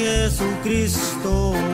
Jesucristo.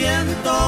Siento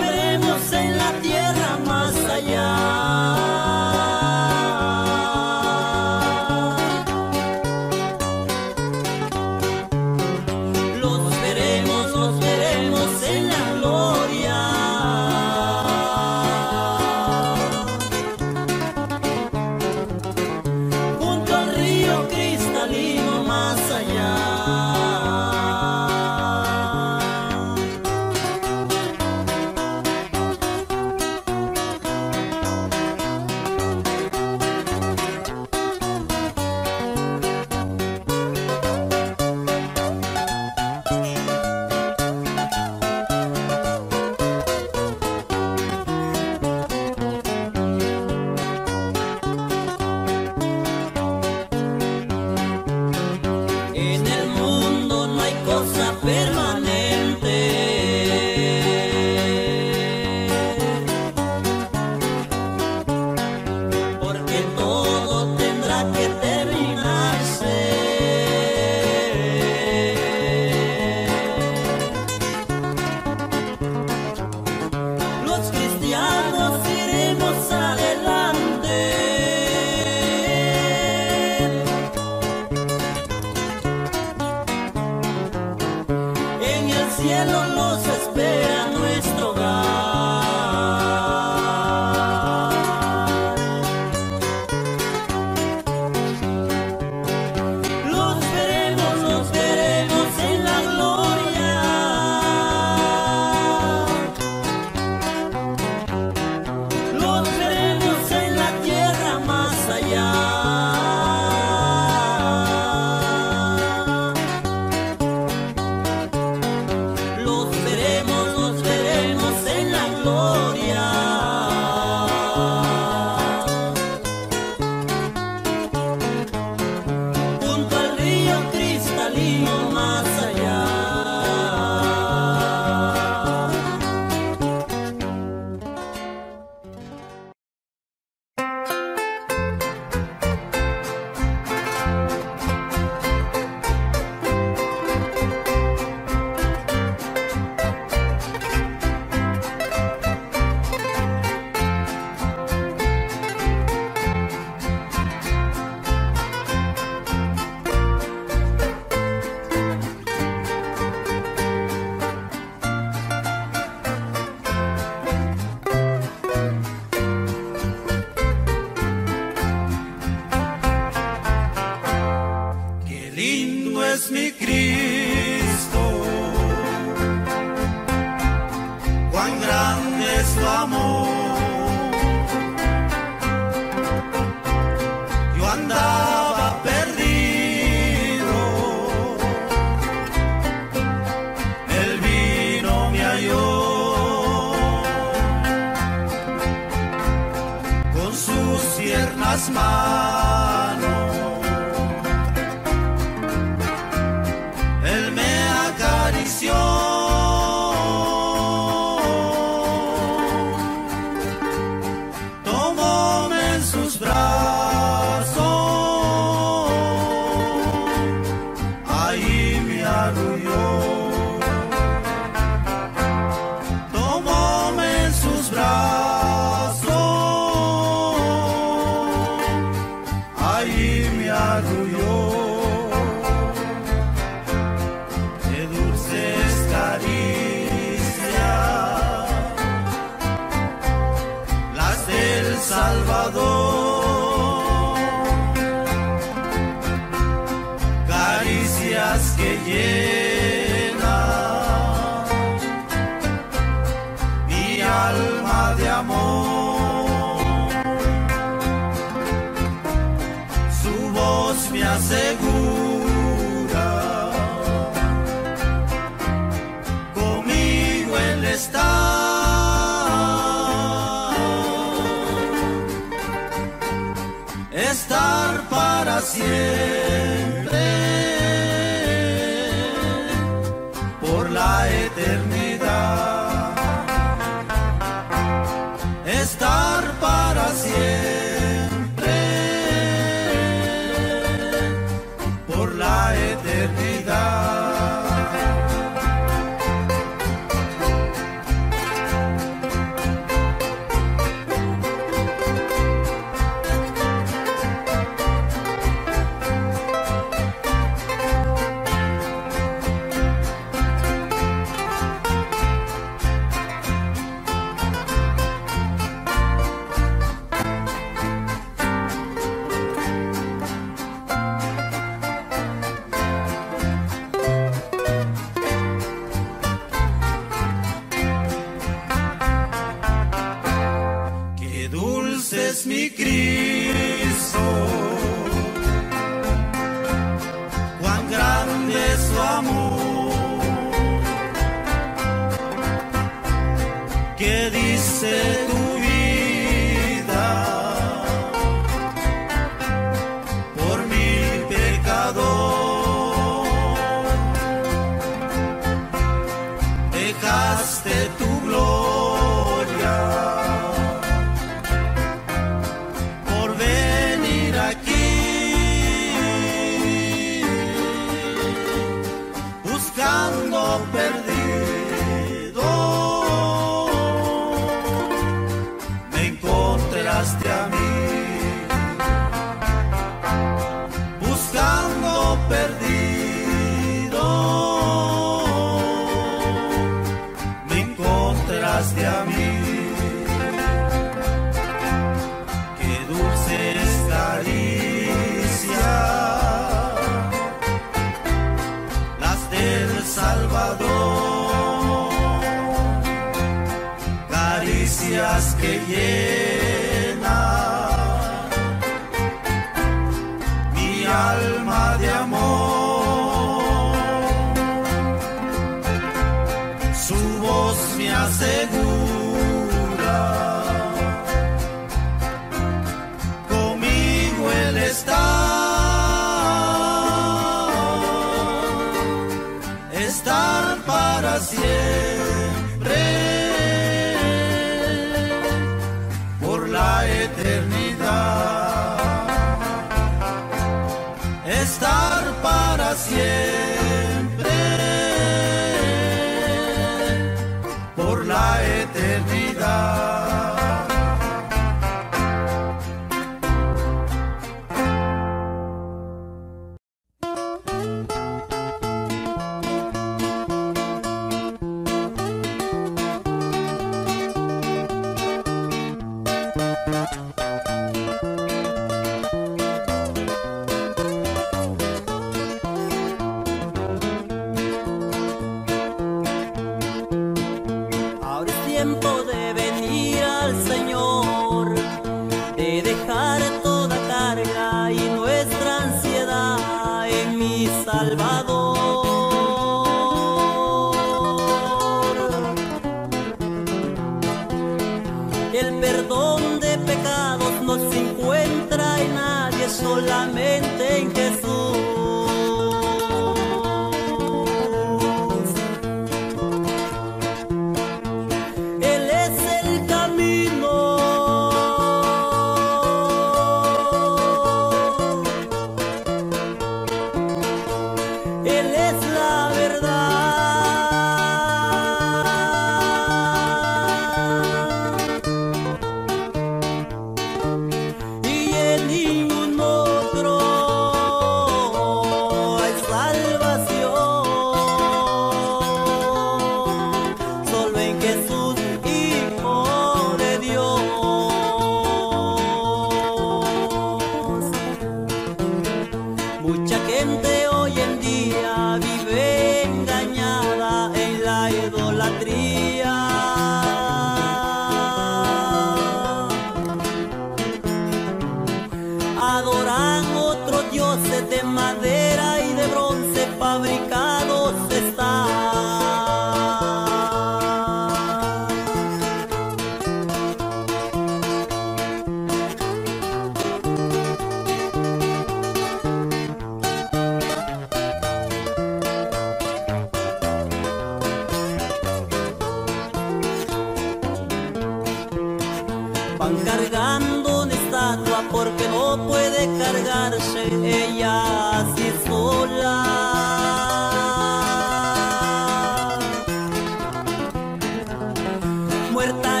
Muerta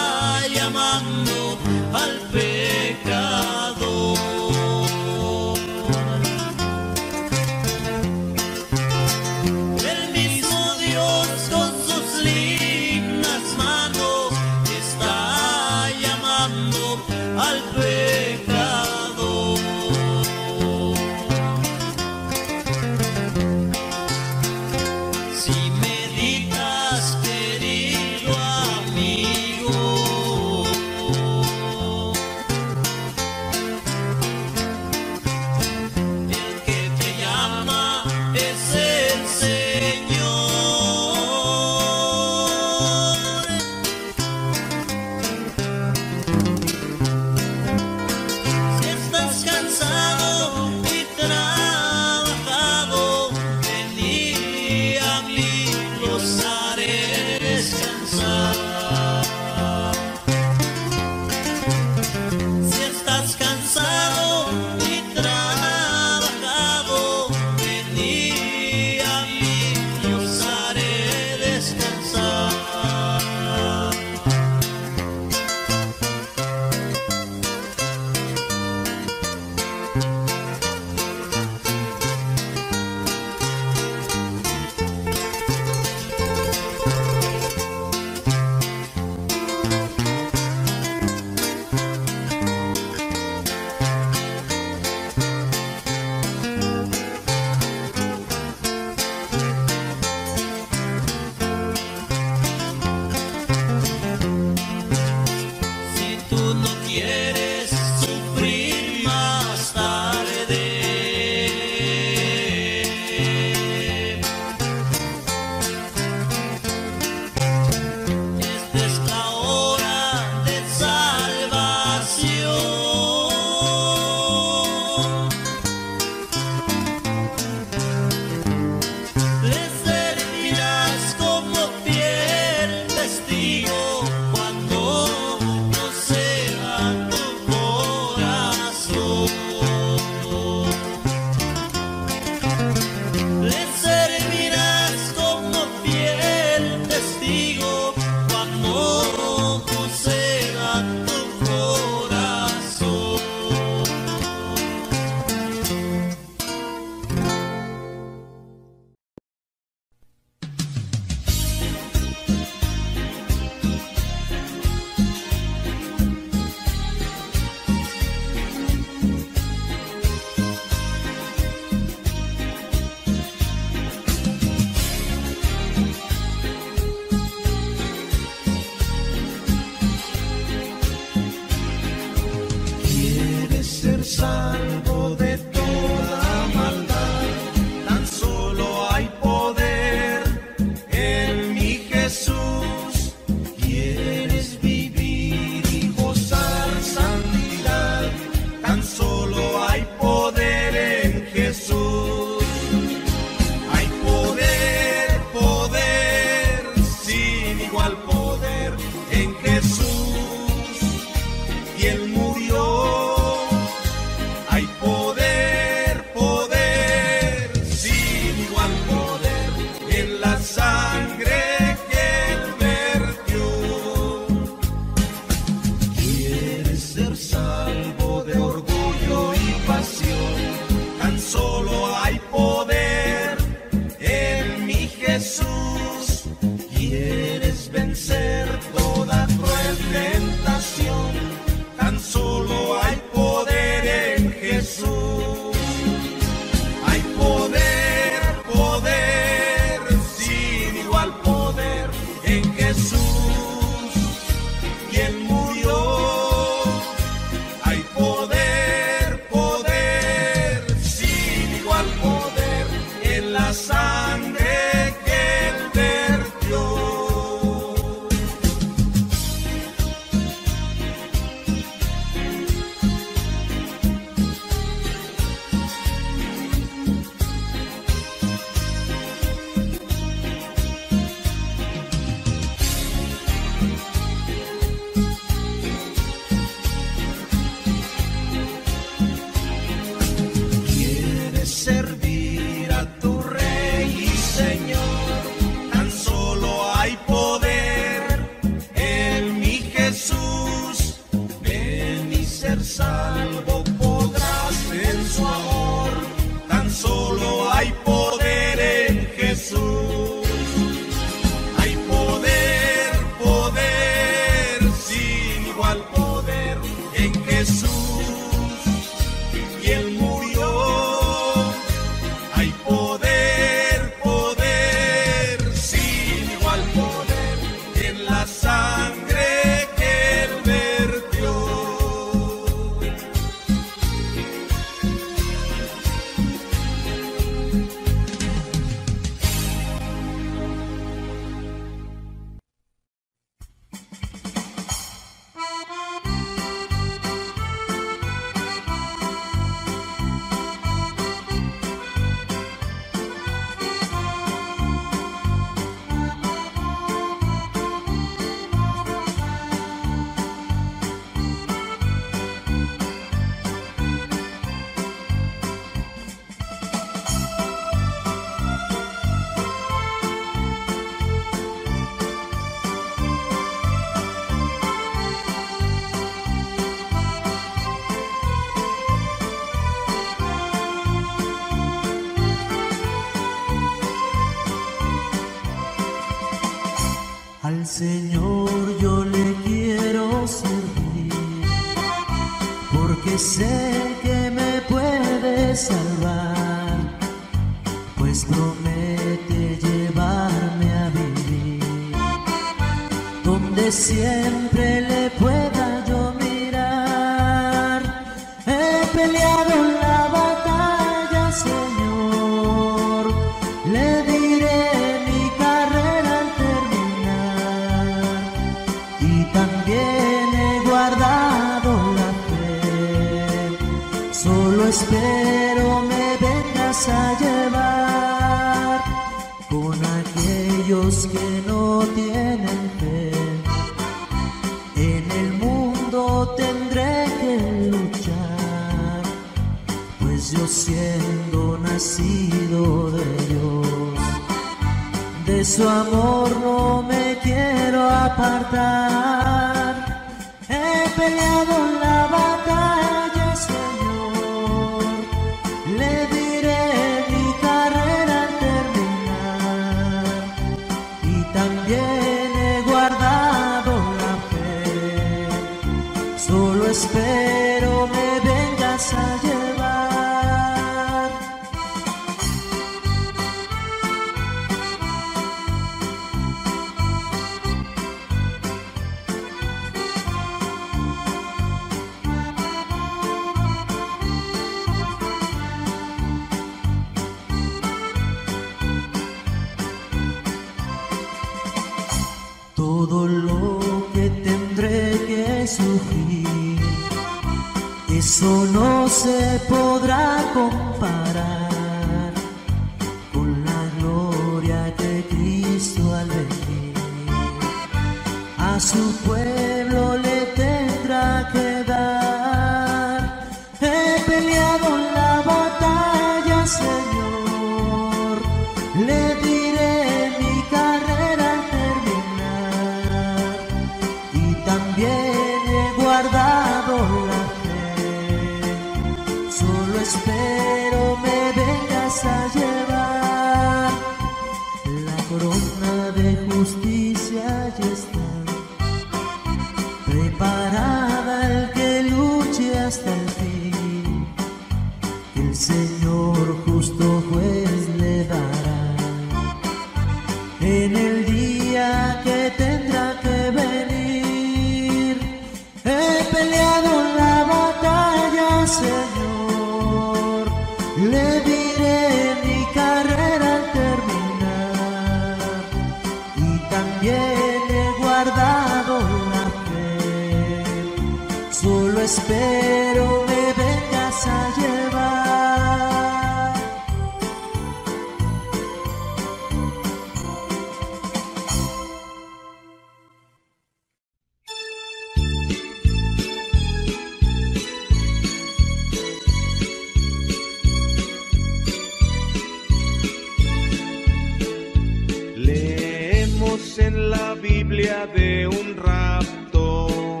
un rapto,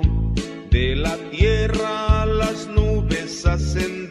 de la tierra las nubes ascender.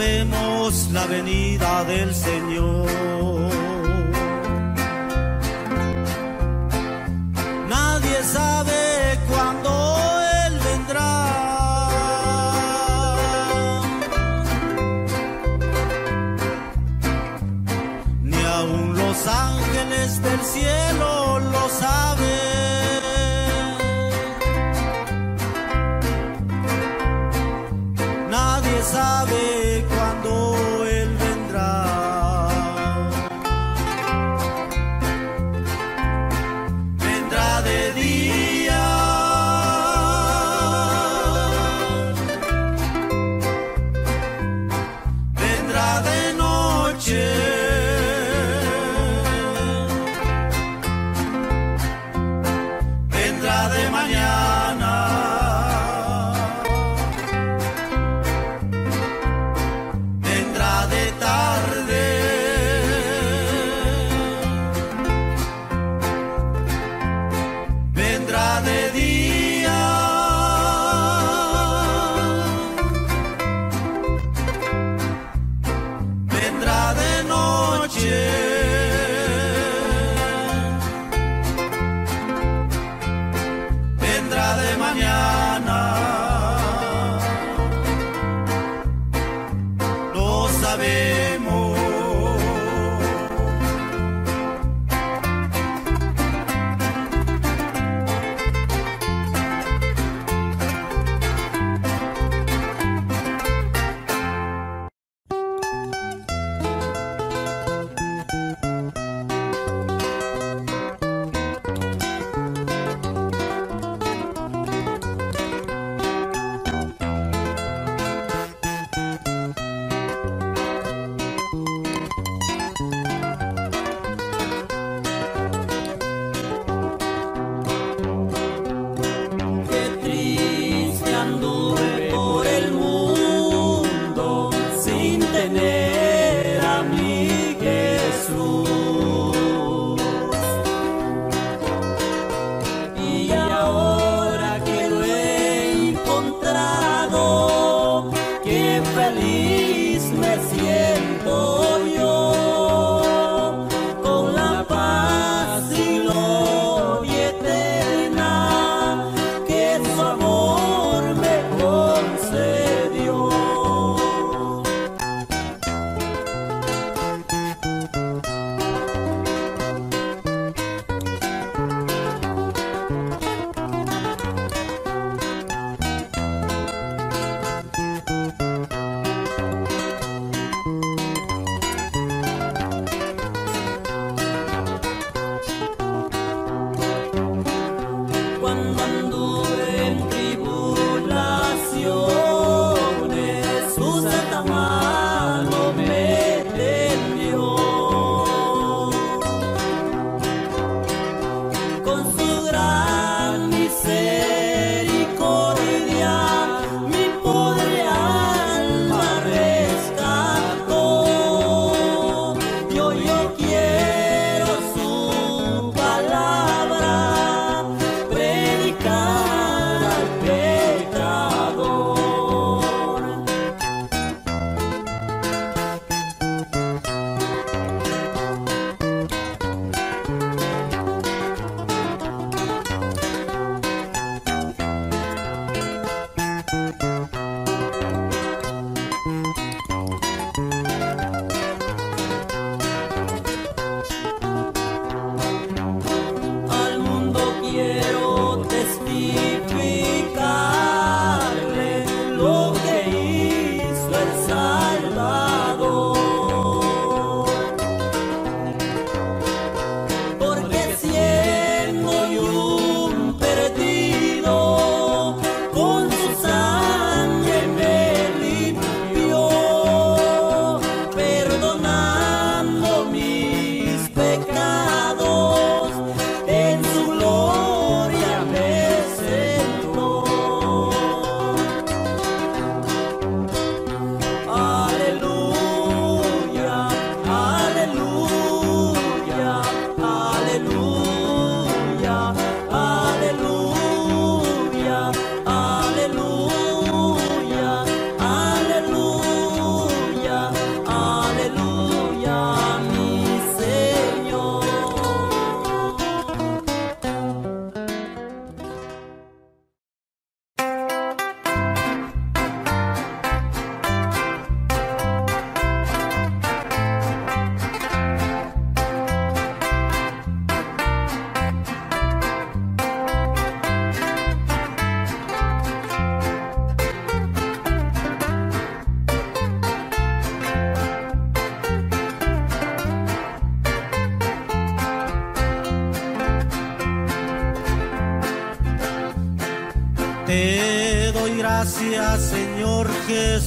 Sabemos la venida del Señor.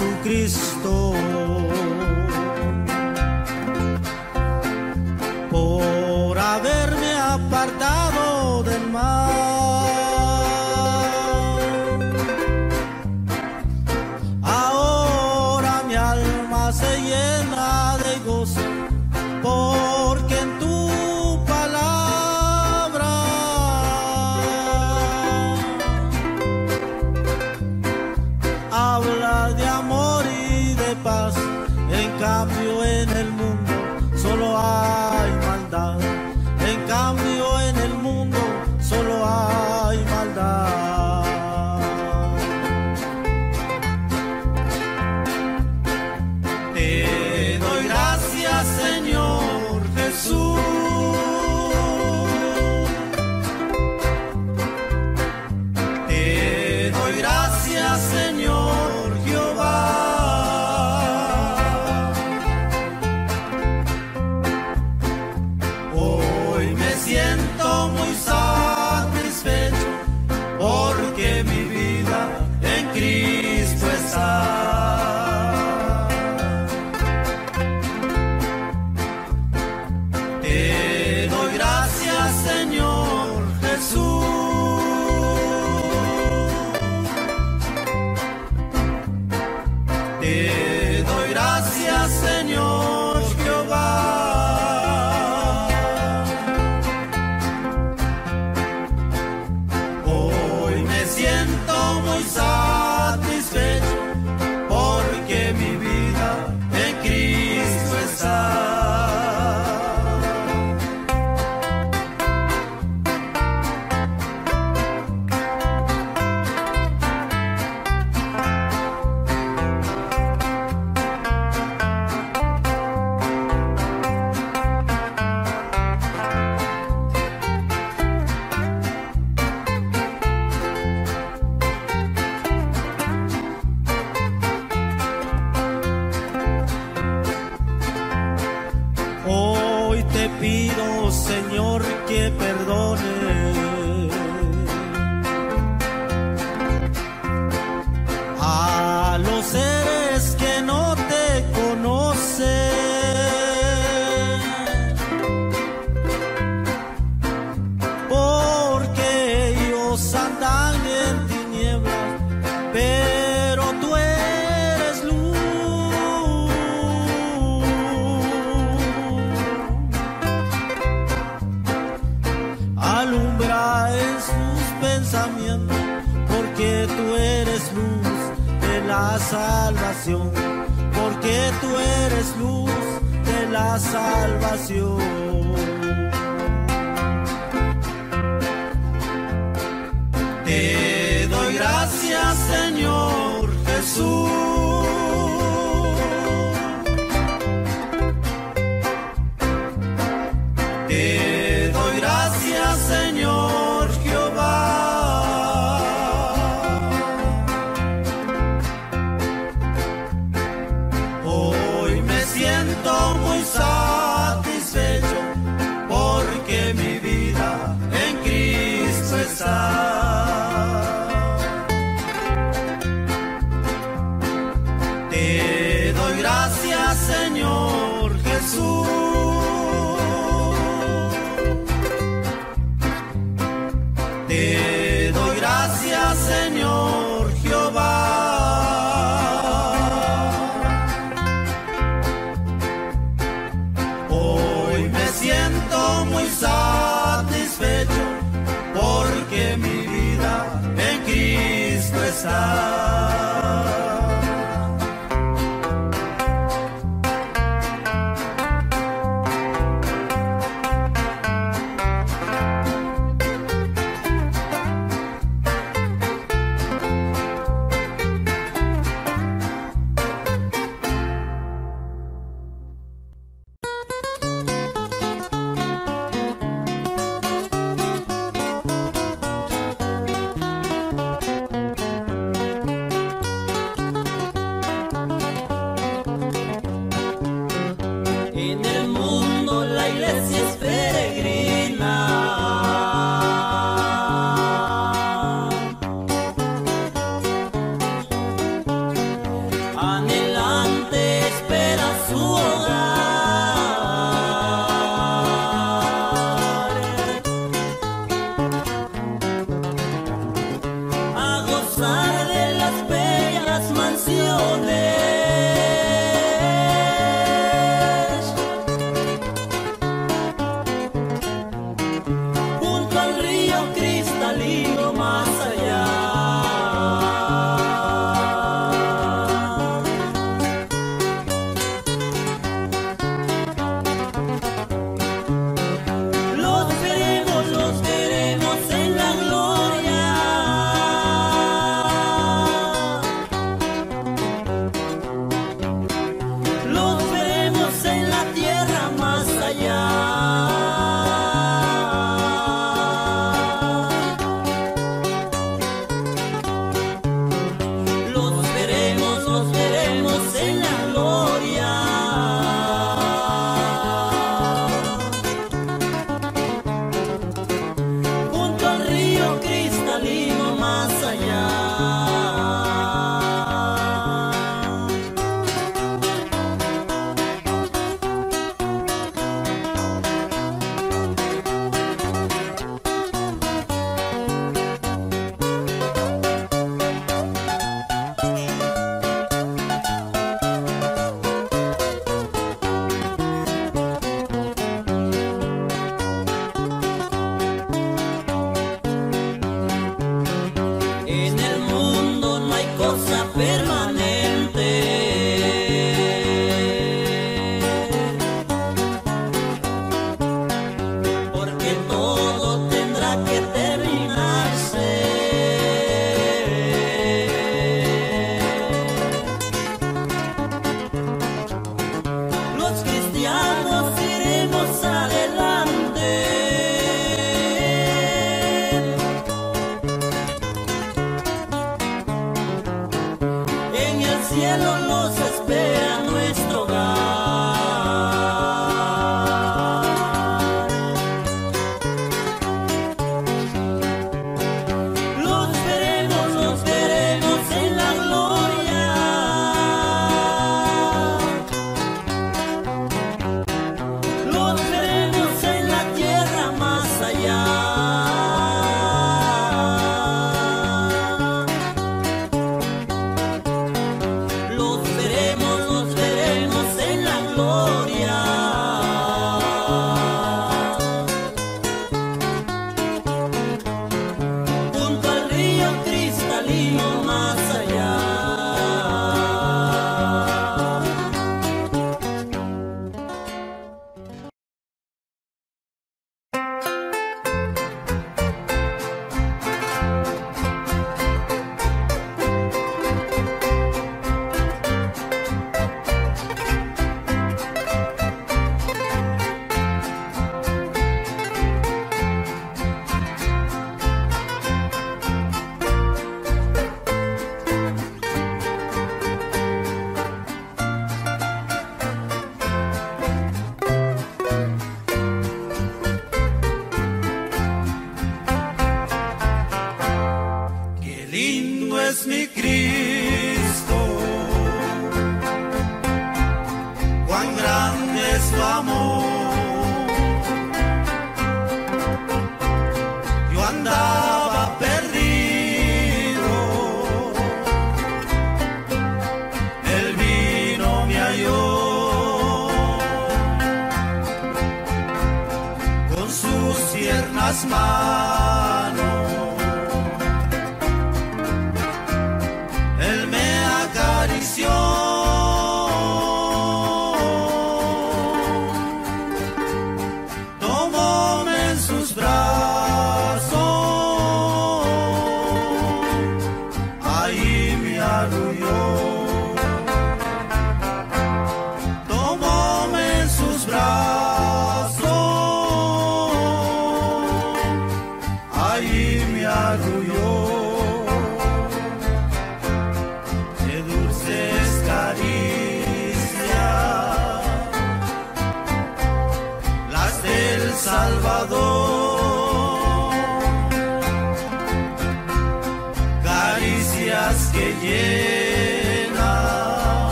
Jesucristo,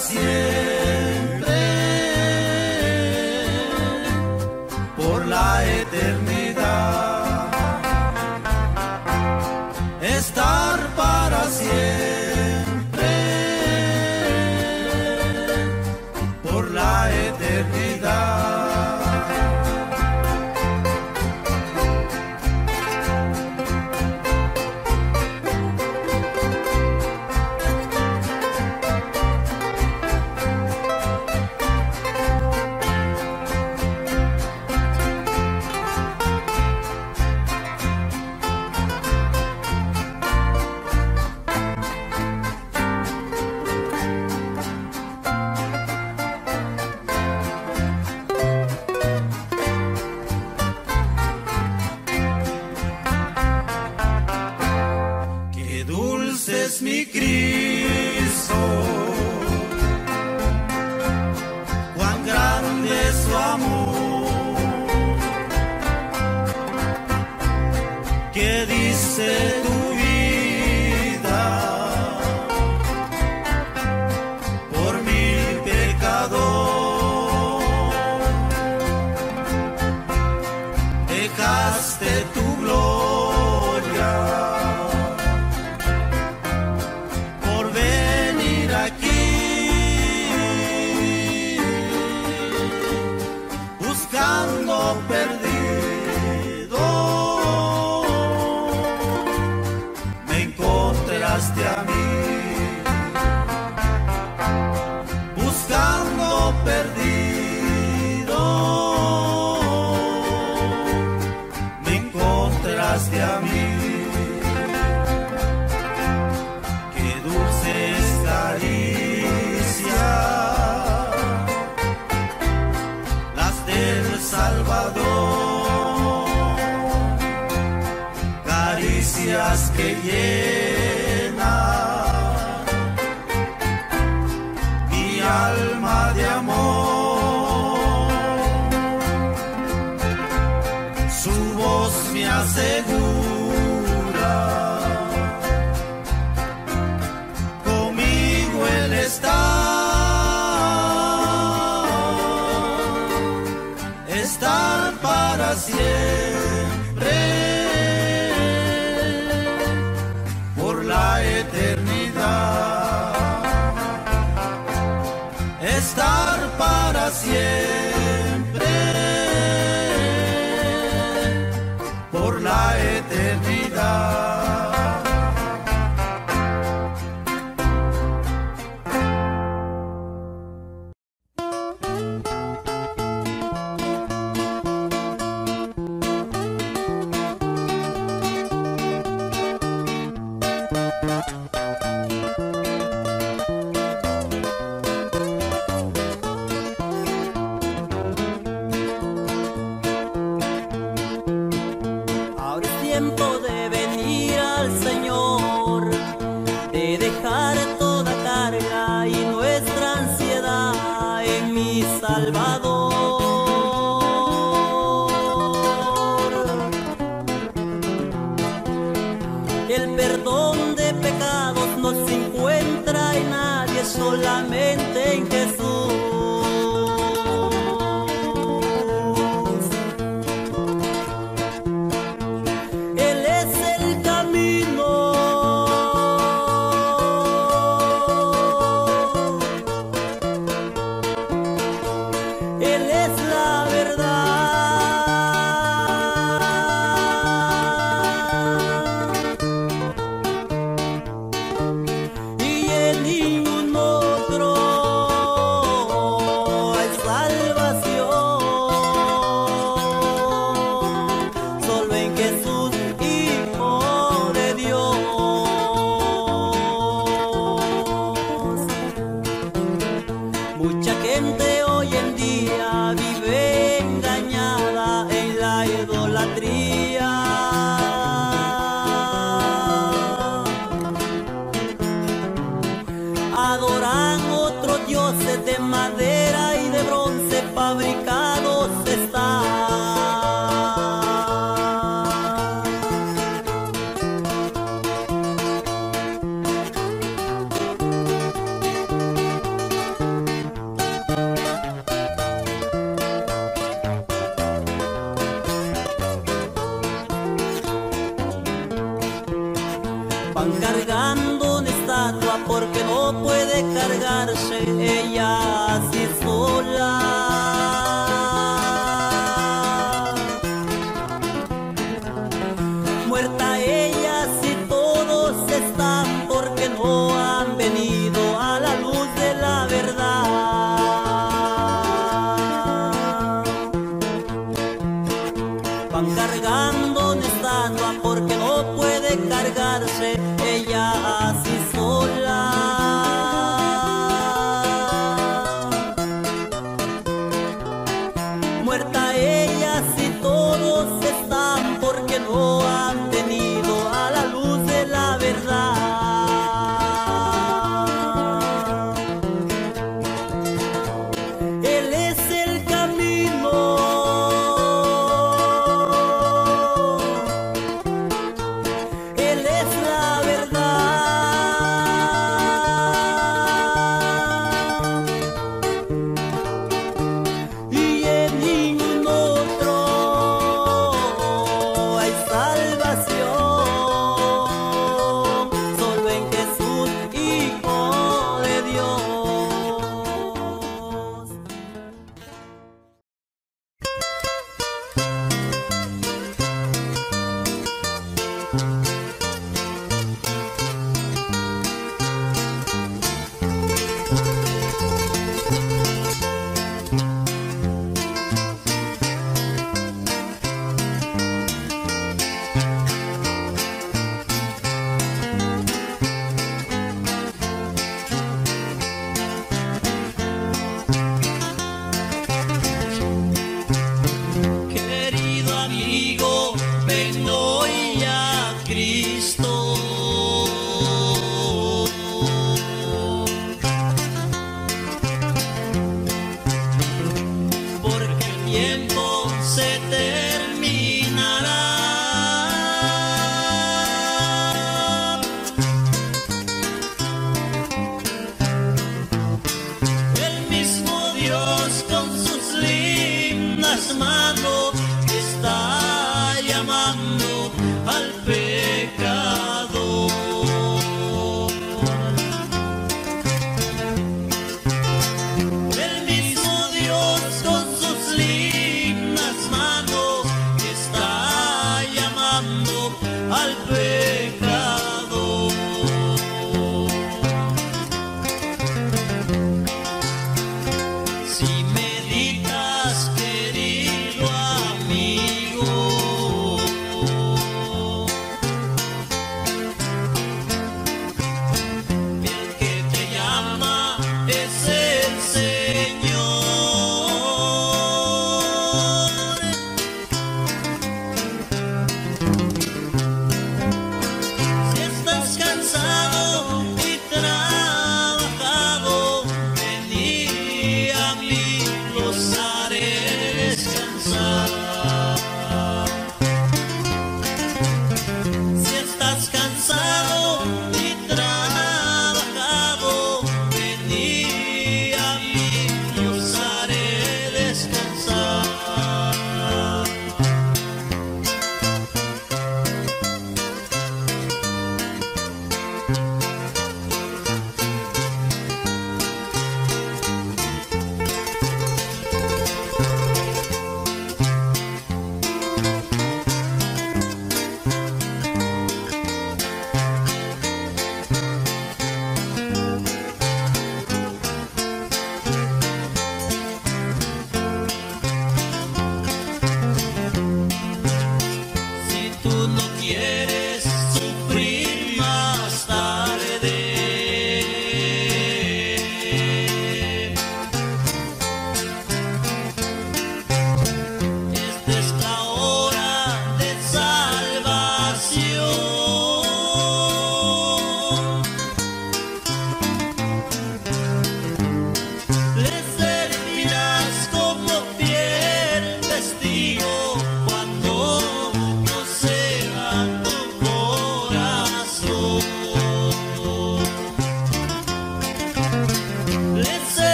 siempre.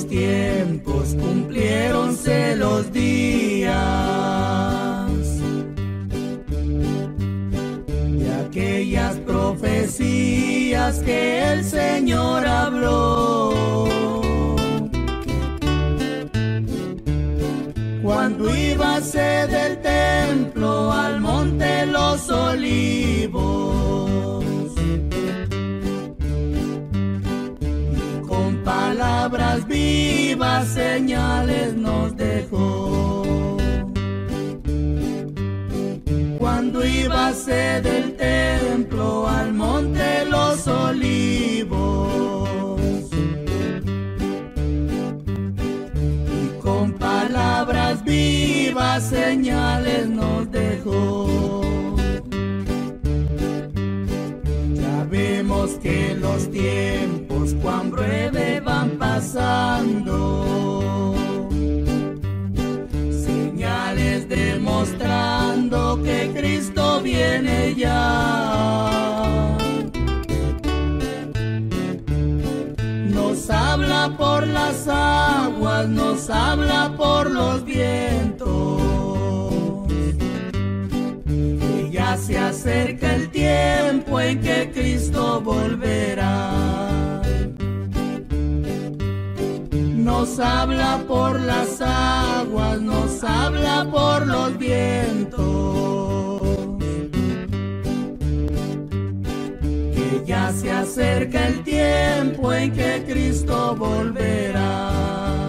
Los tiempos cumplieronse los días de aquellas profecías que el Señor habló. Cuando ser del templo al monte los olivos. Señales nos dejó. Cuando iba a ser del templo al monte los olivos. Y con palabras vivas señales nos dejó. Ya vemos que los tiempos cuán breve pasando. Señales demostrando que Cristo viene ya. Nos habla por las aguas, nos habla por los vientos. Y ya se acerca el tiempo en que Cristo volverá. Nos habla por las aguas, nos habla por los vientos. Que ya se acerca el tiempo en que Cristo volverá.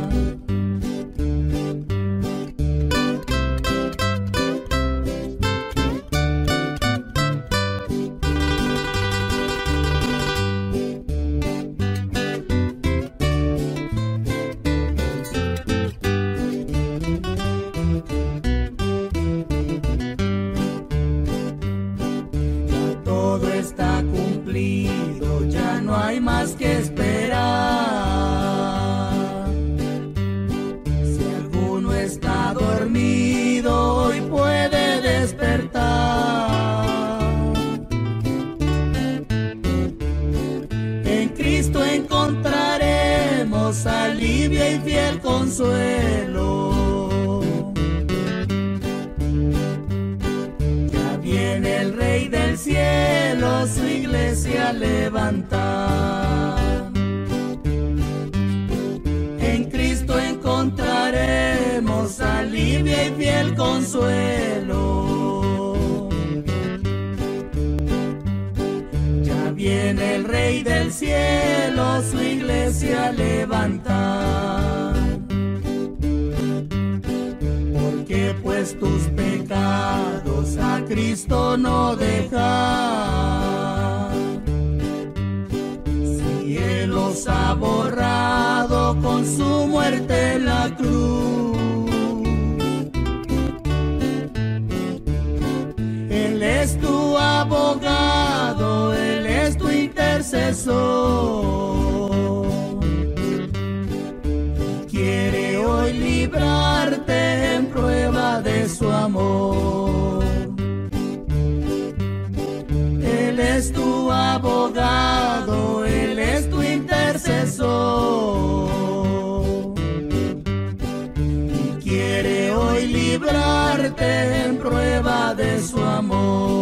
Consuelo. Ya viene el Rey del cielo, su iglesia levantar. En Cristo encontraremos alivio y fiel consuelo. Ya viene el Rey del cielo, su iglesia levantar. Pues tus pecados a Cristo no dejar. Si Él los ha borrado con su muerte en la cruz. Él es tu abogado, Él es tu intercesor quiere hoy en prueba de su amor. Él es tu abogado, Él es tu intercesor. Y quiere hoy librarte en prueba de su amor.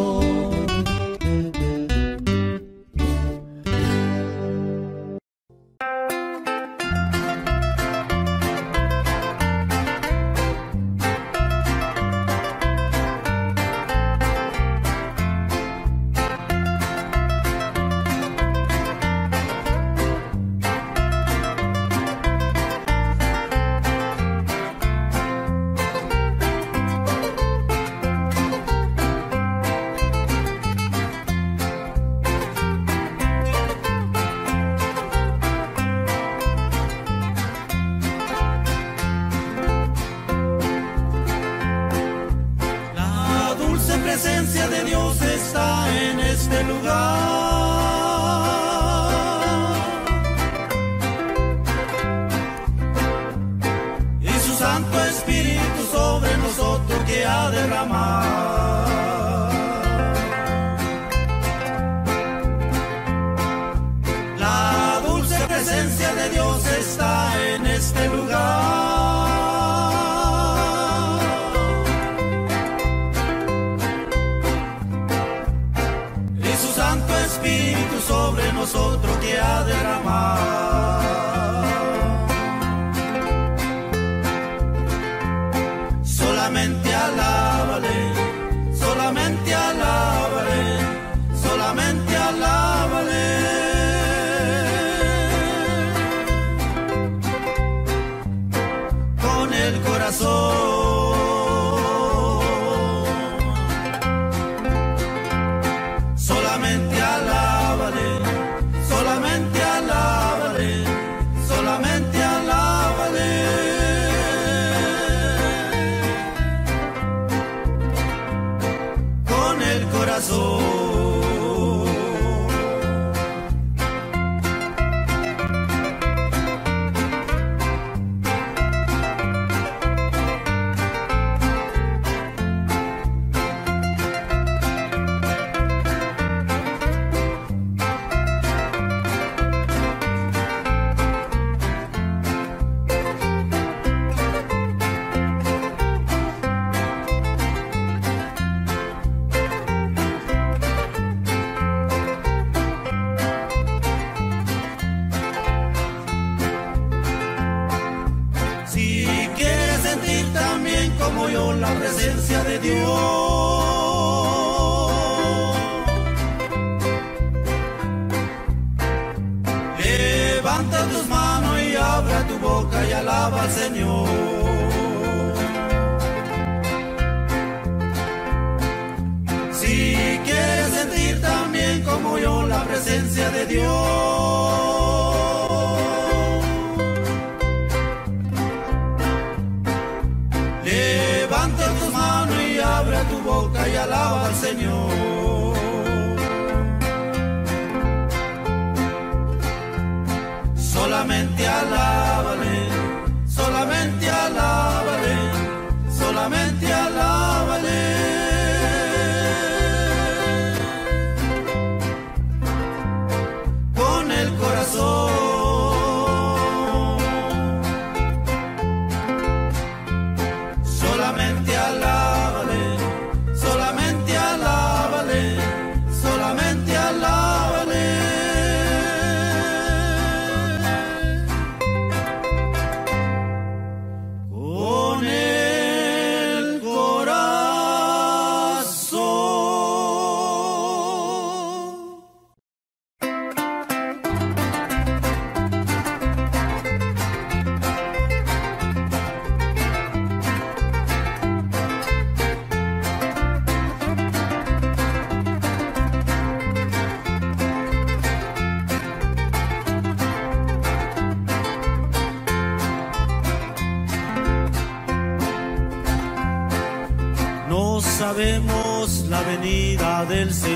Venida del Señor.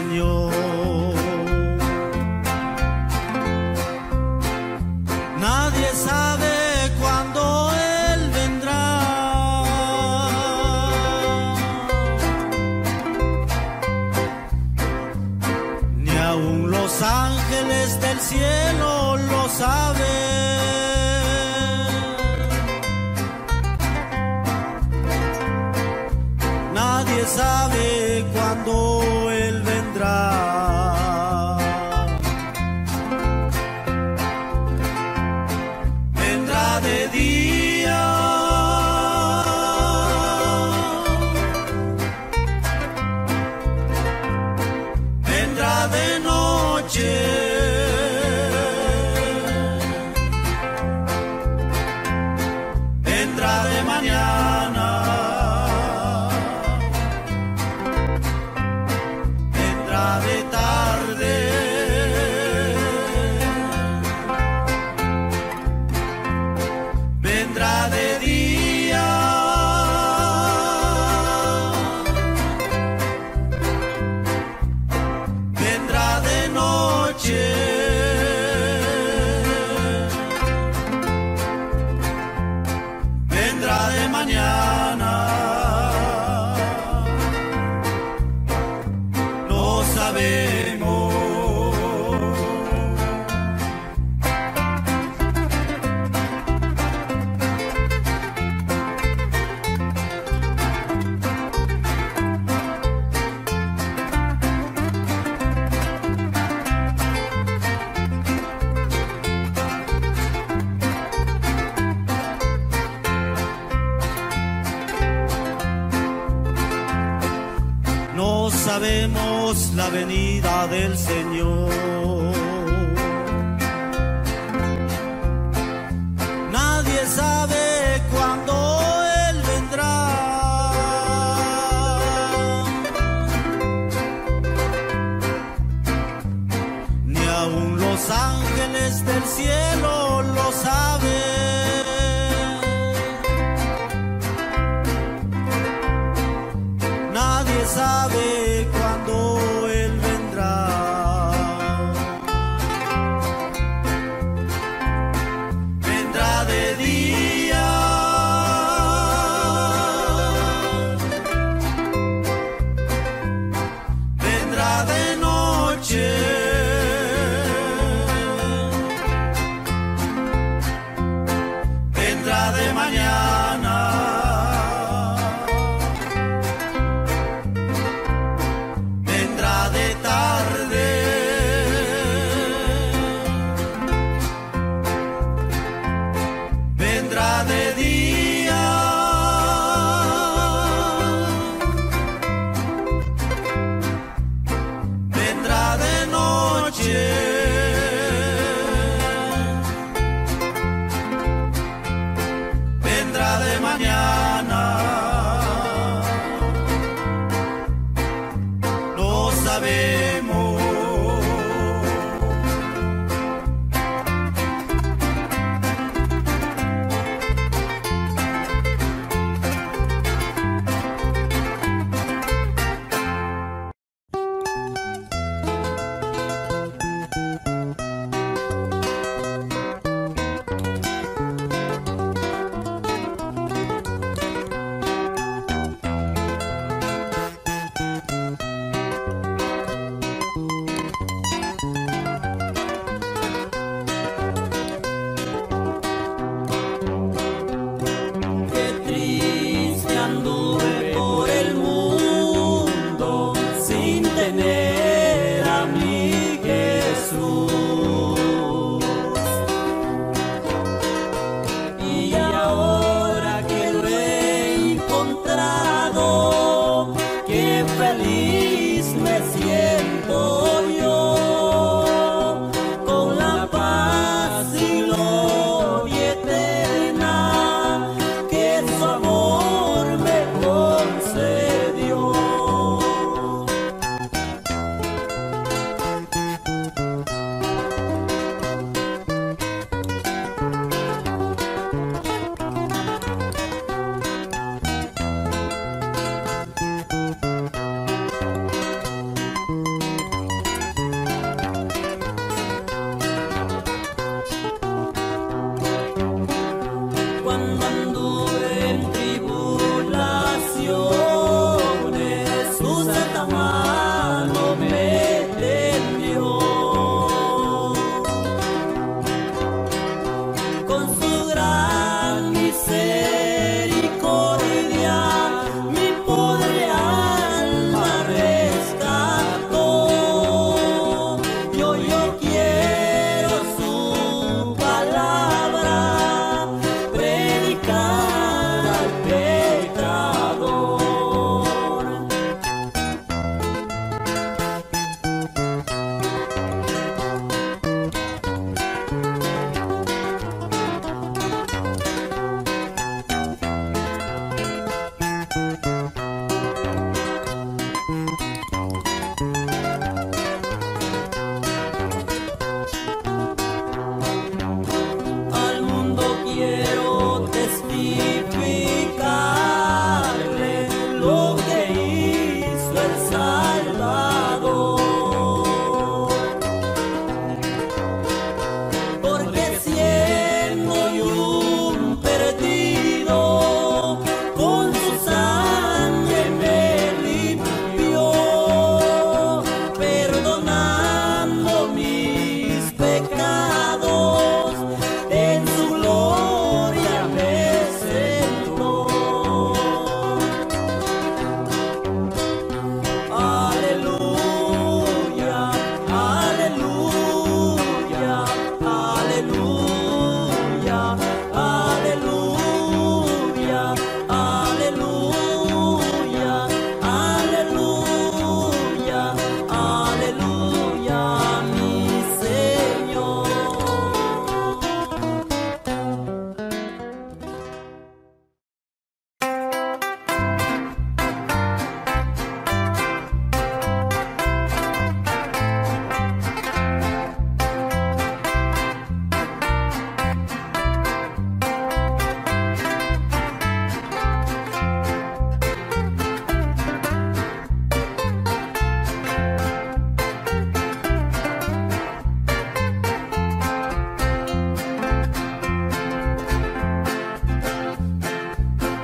Del Señor.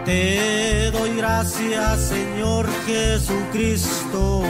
Te doy gracias, Señor Jesucristo.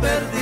perdí.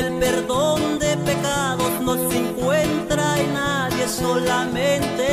El perdón de pecados no se encuentra en nadie, solamente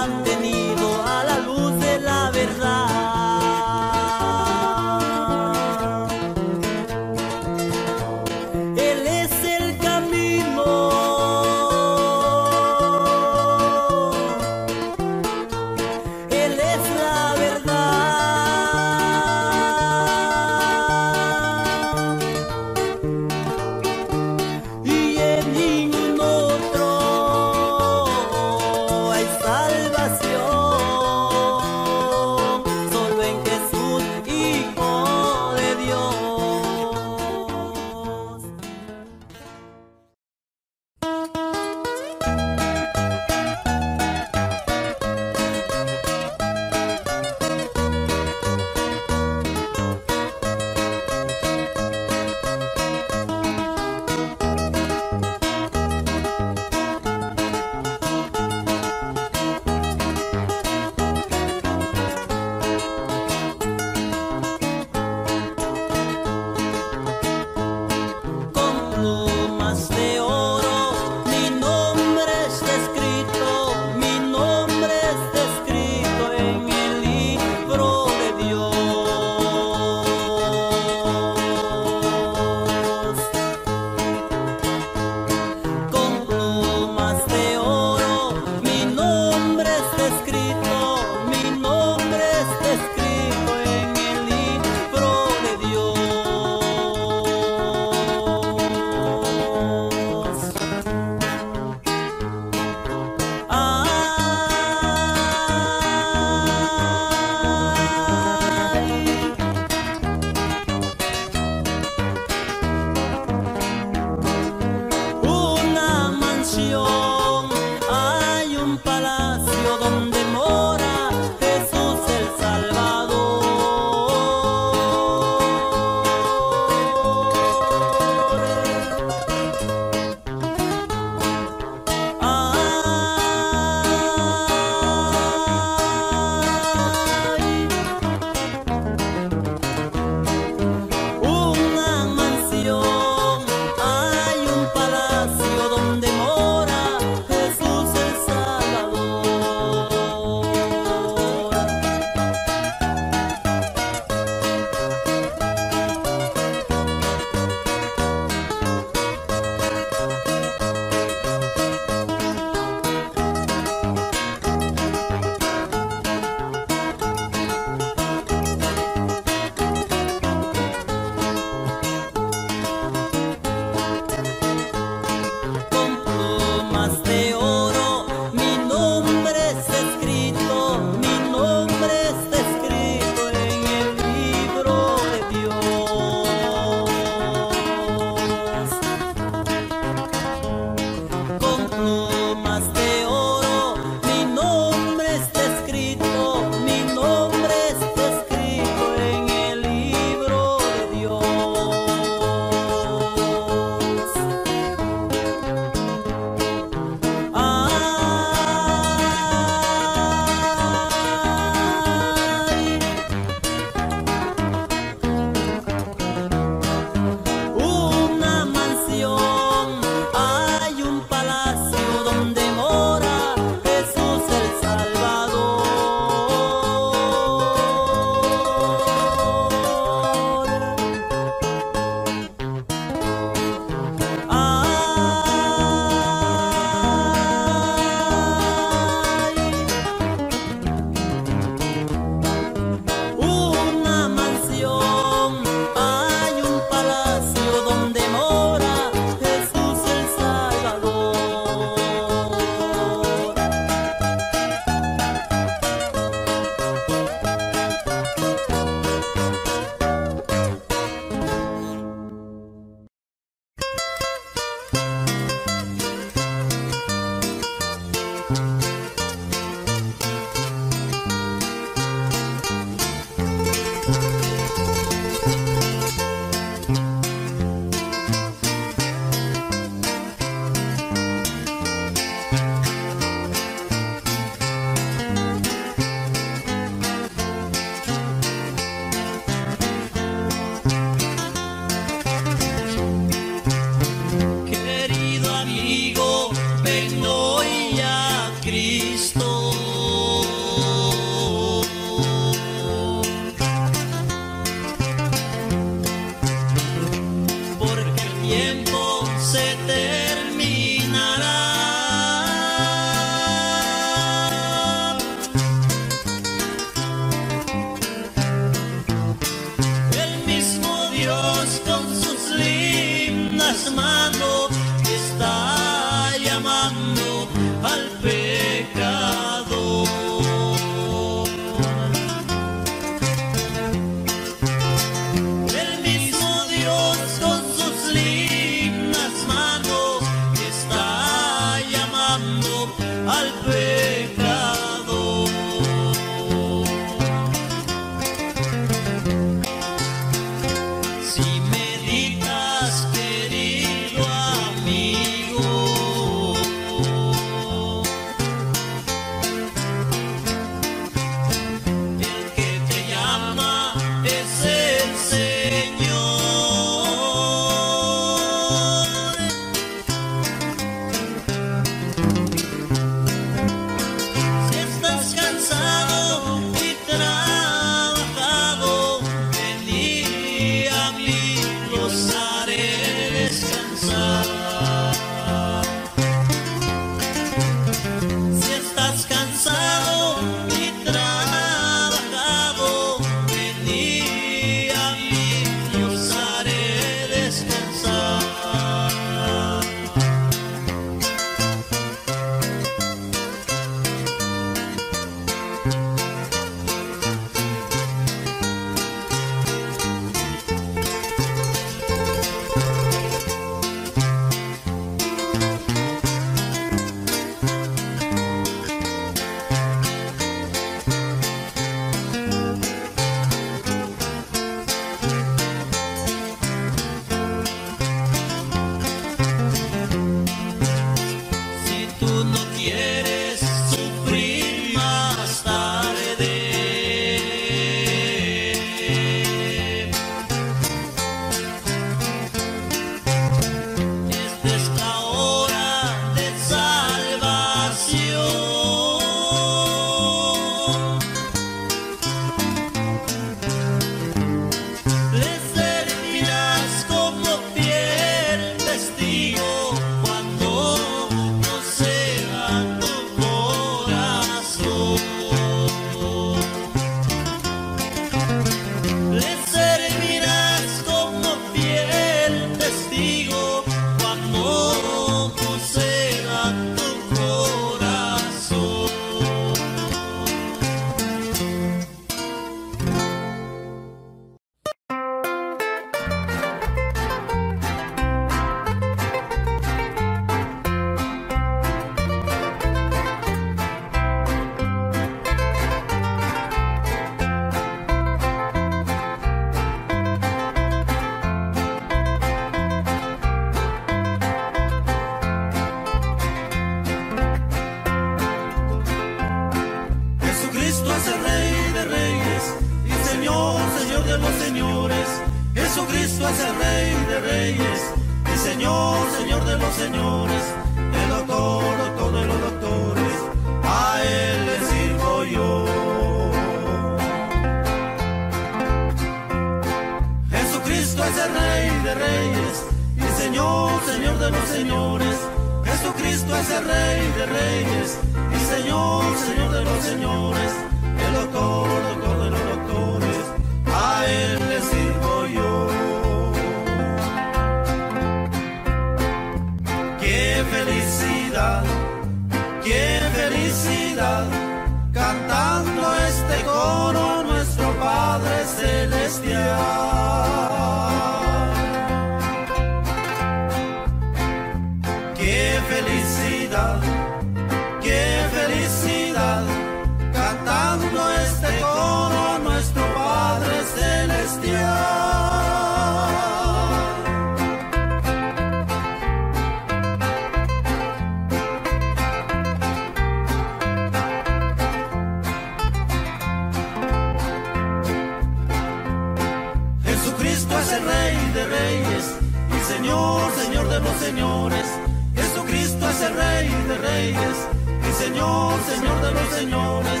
mi Señor, Señor de los señores,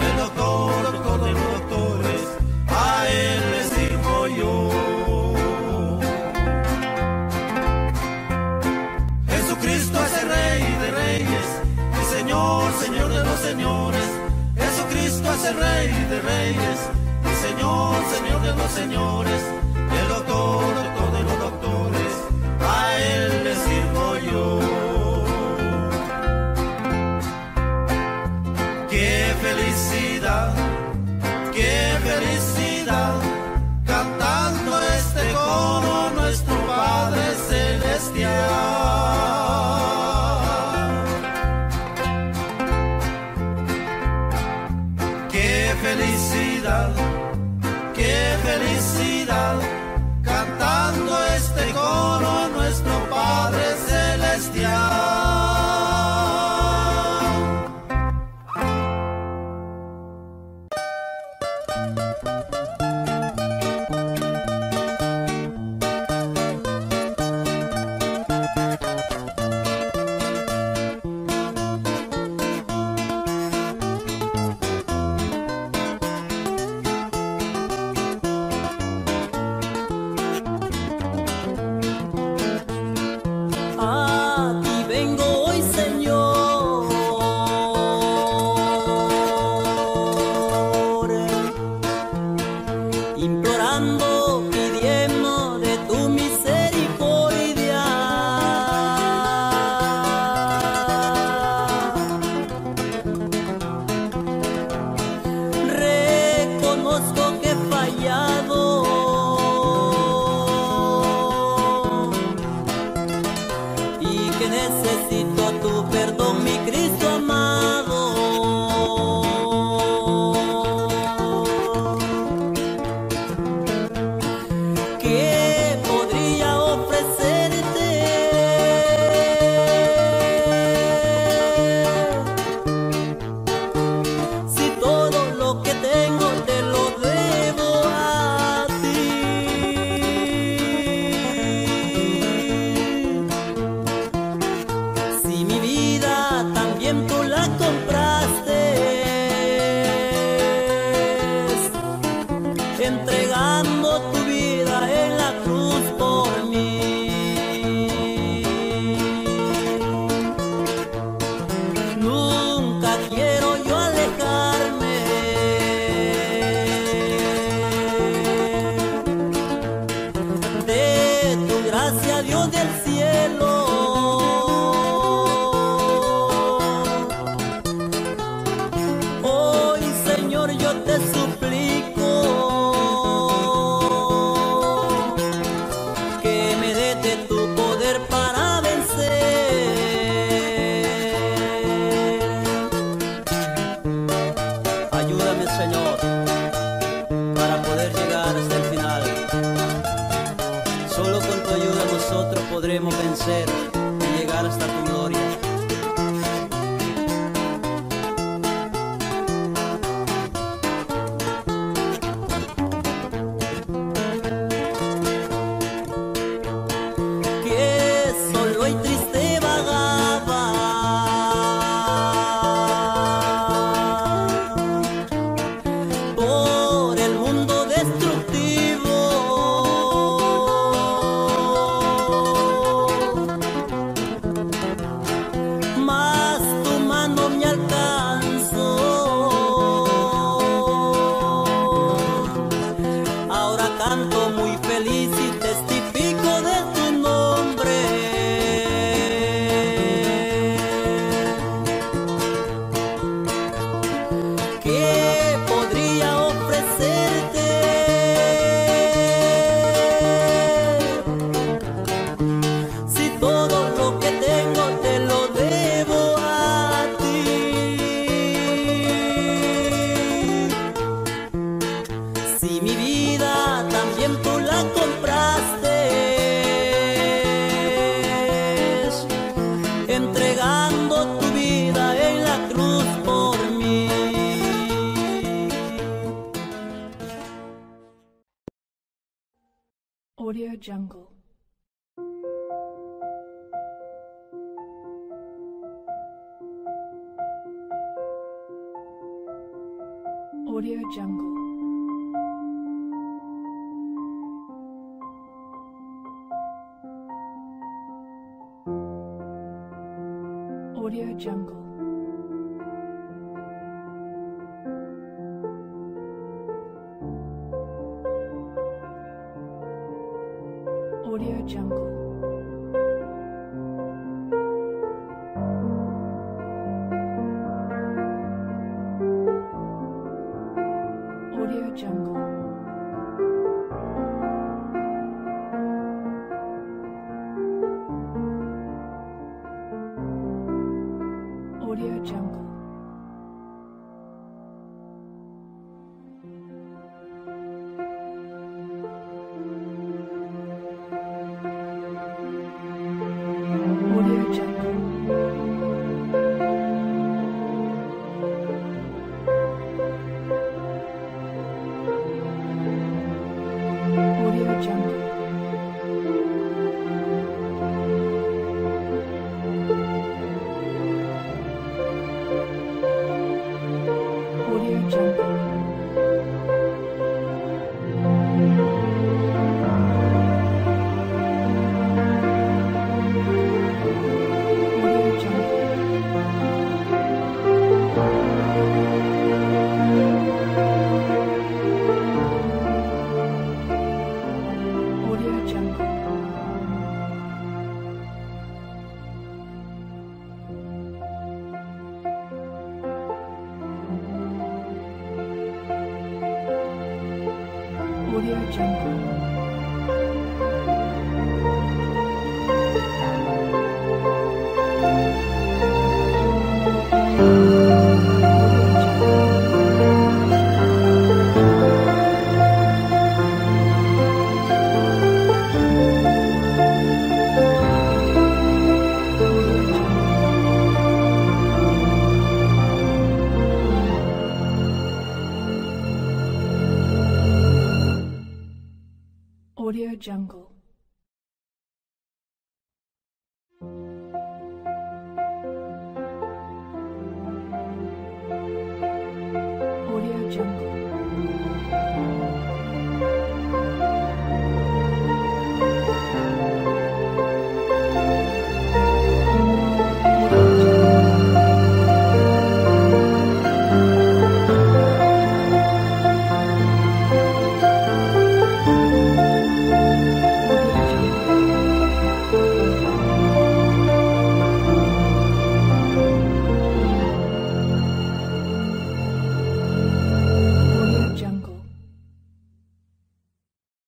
el doctor, doctor de los doctores, a Él le sirvo yo. Jesucristo es el Rey de reyes, mi Señor, Señor de los señores, Jesucristo es el Rey de reyes, mi Señor, Señor de los señores.